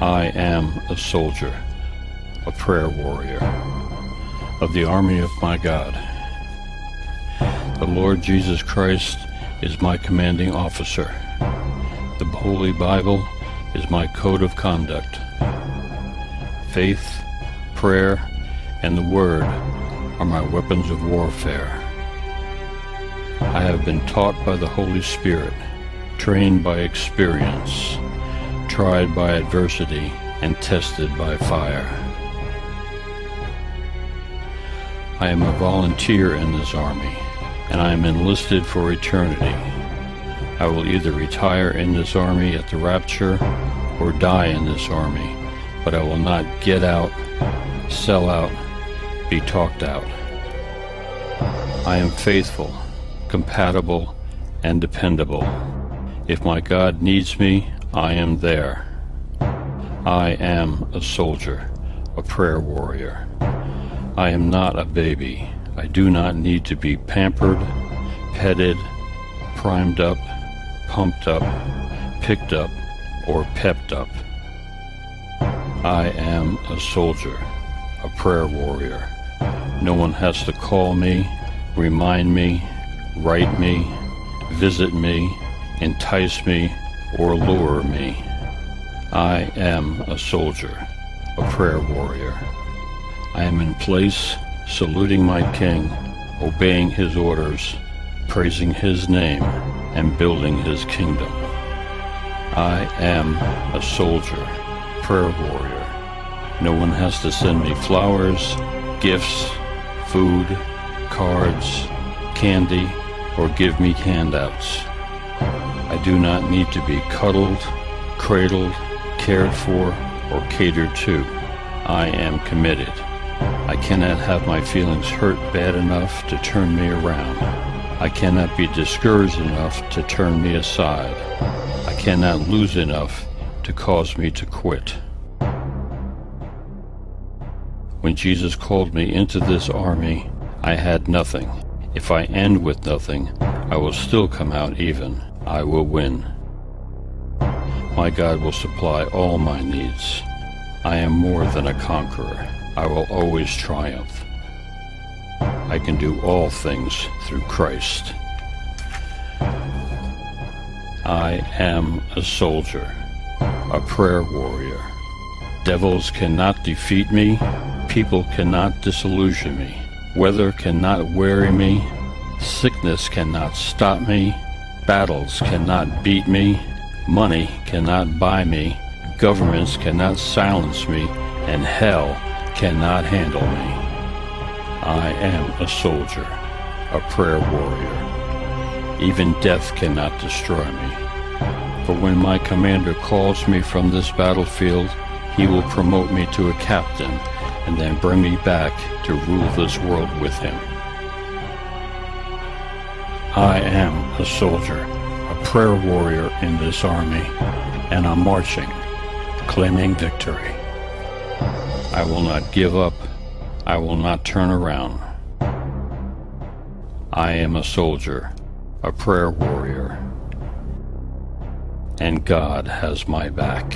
I am a soldier, a prayer warrior of the army of my God. The Lord Jesus Christ is my commanding officer. The Holy Bible is my code of conduct. Faith, prayer, and the Word are my weapons of warfare. I have been taught by the Holy Spirit, trained by experience, tried by adversity, and tested by fire. I am a volunteer in this army, and I am enlisted for eternity. I will either retire in this army at the rapture or die in this army, but I will not get out, sell out, be talked out. I am faithful, compatible, and dependable. If my God needs me, I am there. I am a soldier, a prayer warrior. I am not a baby. I do not need to be pampered, petted, primed up, pumped up, picked up, or pepped up. I am a soldier, a prayer warrior. No one has to call me, remind me, write me, visit me, entice me, or lure me. I am a soldier, a prayer warrior. I am in place, saluting my King, obeying his orders, praising his name, and building his kingdom. I am a soldier, prayer warrior. No one has to send me flowers, gifts, food, cards, candy, or give me handouts. I do not need to be cuddled, cradled, cared for, or catered to. I am committed. I cannot have my feelings hurt bad enough to turn me around. I cannot be discouraged enough to turn me aside. I cannot lose enough to cause me to quit. When Jesus called me into this army, I had nothing. If I end with nothing, I will still come out even. I will win. My God will supply all my needs. I am more than a conqueror. I will always triumph. I can do all things through Christ. I am a soldier, a prayer warrior. Devils cannot defeat me. People cannot disillusion me. Weather cannot weary me. Sickness cannot stop me. Battles cannot beat me. Money cannot buy me. Governments cannot silence me. And hell cannot handle me. I am a soldier, a prayer warrior. Even death cannot destroy me. For when my commander calls me from this battlefield, he will promote me to a captain and then bring me back to rule this world with him. I am a soldier, a prayer warrior in this army, and I'm marching, claiming victory. I will not give up. I will not turn around. I am a soldier, a prayer warrior, and God has my back.